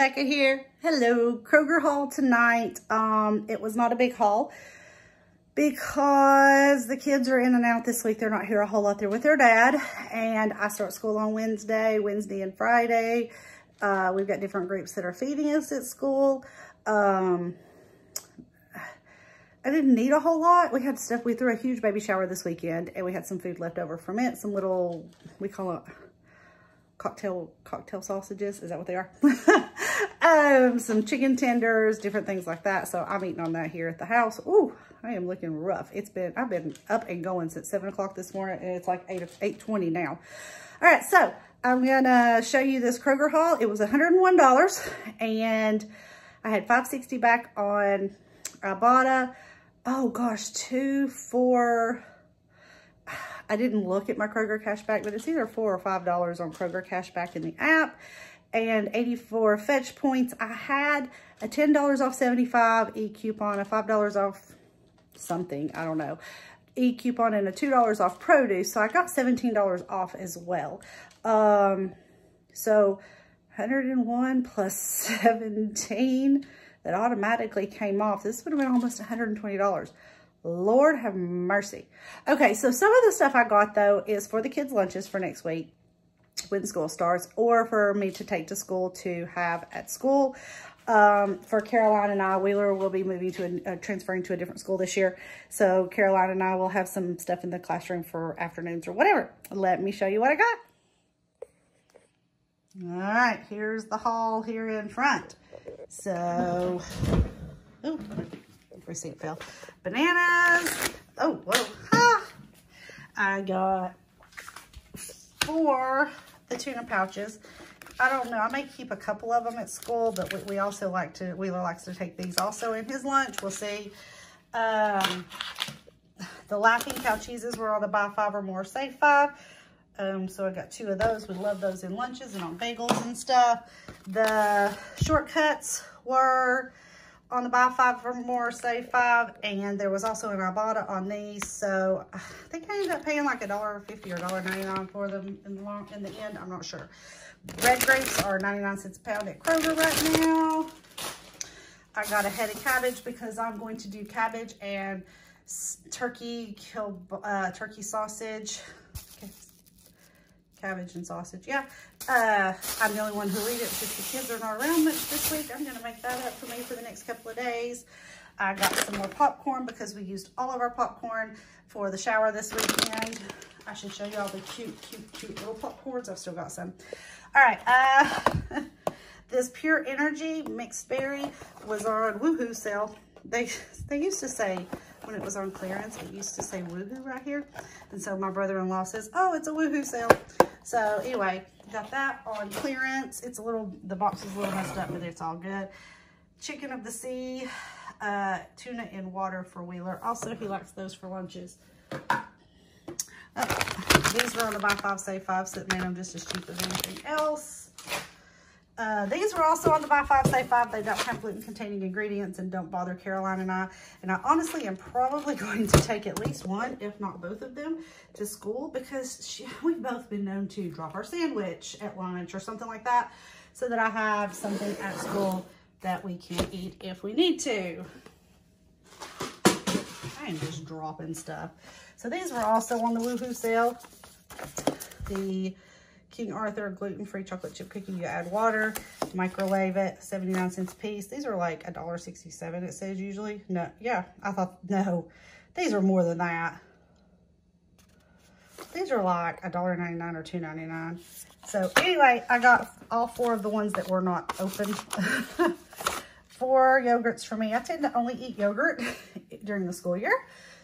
Rebecca here. Hello, Kroger haul tonight. Um, it was not a big haul because the kids are in and out this week. They're not here a whole lot. They're with their dad and I start school on Wednesday, Wednesday and Friday. Uh, we've got different groups that are feeding us at school. Um, I didn't need a whole lot. We had stuff, we threw a huge baby shower this weekend and we had some food left over from it. Some little, we call it cocktail cocktail sausages. Is that what they are? um, some chicken tenders, different things like that. So I'm eating on that here at the house. Ooh, I am looking rough. It's been, I've been up and going since seven o'clock this morning and it's like 8, 8.20 now. All right, so I'm gonna show you this Kroger haul. It was $101 and I had 560 back on Ibotta. Oh gosh, two, four, I didn't look at my Kroger cashback, but it's either four or five dollars on Kroger cashback in the app and 84 fetch points. I had a $10 off 75 e-coupon, a $5 off something, I don't know, e-coupon and a $2 off produce. So I got $17 off as well. Um, so 101 plus 17 that automatically came off. This would have been almost $120. Lord have mercy. Okay, so some of the stuff I got, though, is for the kids' lunches for next week when school starts or for me to take to school to have at school. Um, for Caroline and I, Wheeler will be moving to a, uh, transferring to a different school this year. So Caroline and I will have some stuff in the classroom for afternoons or whatever. Let me show you what I got. All right, here's the haul here in front. So, oh, receipt fell. Bananas. Oh, whoa. Ha! I got four the tuna pouches. I don't know. I may keep a couple of them at school, but we, we also like to, Wheeler likes to take these also in his lunch. We'll see. Um, the Laughing Cow cheeses were on the buy five or more, save five. Um, so I got two of those. We love those in lunches and on bagels and stuff. The shortcuts were on the buy five or more, save five. And there was also an Ibotta on these. So I think I ended up paying like a dollar fifty or $1.99 for them in the, long, in the end. I'm not sure. Red grapes are 99 cents a pound at Kroger right now. I got a head of cabbage because I'm going to do cabbage and turkey, kill, uh, turkey sausage cabbage and sausage. Yeah, uh, I'm the only one who eat it because the kids are not around much this week. I'm going to make that up for me for the next couple of days. I got some more popcorn because we used all of our popcorn for the shower this weekend. I should show you all the cute, cute, cute little popcorns. I've still got some. All right. Uh, this Pure Energy Mixed Berry was on Woohoo sale. They, they used to say when it was on clearance, it used to say Woohoo right here. And so my brother-in-law says, oh, it's a Woohoo sale. So anyway, got that on clearance. It's a little, the box is a little messed up, but it's all good. Chicken of the sea, uh, tuna in water for Wheeler. Also, he likes those for lunches. Oh, these were on the buy five, save five, so it made them just as cheap as anything else. Uh, these were also on the buy five, save five. They don't have gluten-containing ingredients and don't bother Caroline and I. And I honestly am probably going to take at least one, if not both of them, to school because she, we've both been known to drop our sandwich at lunch or something like that so that I have something at school that we can eat if we need to. I am just dropping stuff. So these were also on the Woohoo sale. The King Arthur gluten-free chocolate chip cookie. You add water, microwave it, 79 cents a piece. These are like a dollar sixty-seven. it says usually. No, yeah, I thought, no, these are more than that. These are like a dollar ninety-nine or two ninety-nine. So anyway, I got all four of the ones that were not open. four yogurts for me. I tend to only eat yogurt during the school year.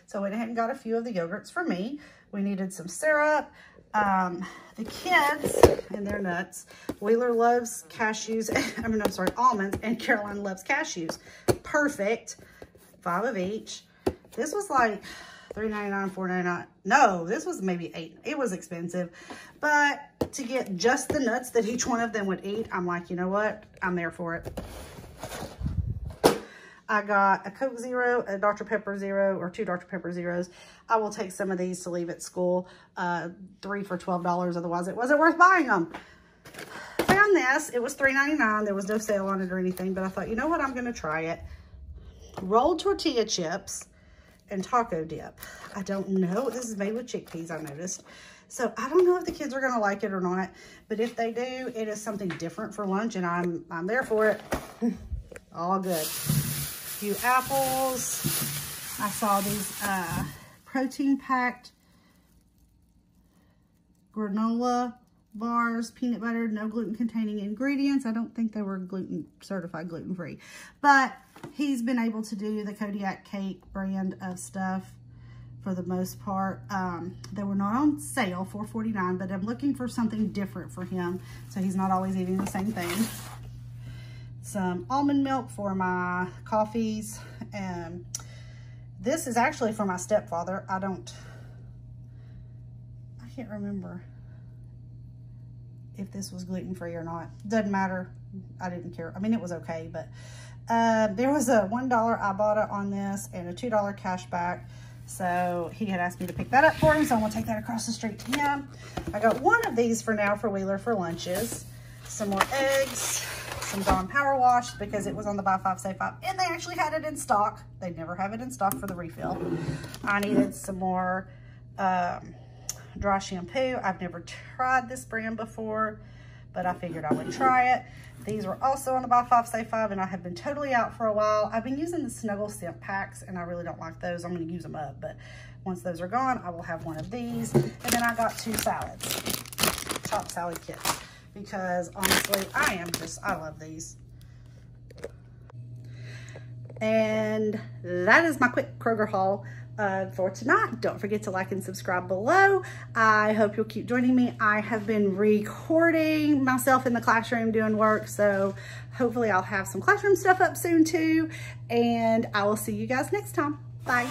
So I went ahead and got a few of the yogurts for me. We needed some syrup. Um, the kids and their nuts. Wheeler loves cashews. I mean, I'm sorry, almonds. And Caroline loves cashews. Perfect. Five of each. This was like $3.99, $4.99. No, this was maybe 8 It was expensive. But to get just the nuts that each one of them would eat, I'm like, you know what? I'm there for it. I got a Coke Zero, a Dr. Pepper Zero, or two Dr. Pepper Zeros. I will take some of these to leave at school. Uh, three for $12. Otherwise, it wasn't worth buying them. Found this. It was $3.99. There was no sale on it or anything, but I thought, you know what? I'm going to try it. Rolled tortilla chips and taco dip. I don't know. This is made with chickpeas, I noticed. So I don't know if the kids are going to like it or not, but if they do, it is something different for lunch and I'm, I'm there for it. All good. Few apples. I saw these uh, protein packed granola bars, peanut butter, no gluten containing ingredients. I don't think they were gluten certified gluten free, but he's been able to do the Kodiak cake brand of stuff for the most part. Um, they were not on sale, $4.49, but I'm looking for something different for him so he's not always eating the same thing. Some almond milk for my coffees. And this is actually for my stepfather. I don't, I can't remember if this was gluten-free or not. Doesn't matter. I didn't care. I mean, it was okay, but uh, there was a $1 i Ibotta on this and a $2 cash back. So he had asked me to pick that up for him, so I'm gonna take that across the street to him. I got one of these for now for Wheeler for lunches. Some more eggs, some Dawn Power Wash because it was on the buy five, save five, and they actually had it in stock. They never have it in stock for the refill. I needed some more um, dry shampoo. I've never tried this brand before, but I figured I would try it. These were also on the buy five, save five, and I have been totally out for a while. I've been using the Snuggle scent packs, and I really don't like those. I'm going to use them up, but once those are gone, I will have one of these. And then I got two salads, top salad kits, because honestly, I am just, I love these. And that is my quick Kroger haul uh, for tonight. Don't forget to like and subscribe below. I hope you'll keep joining me. I have been recording myself in the classroom doing work, so hopefully I'll have some classroom stuff up soon too. And I will see you guys next time. Bye.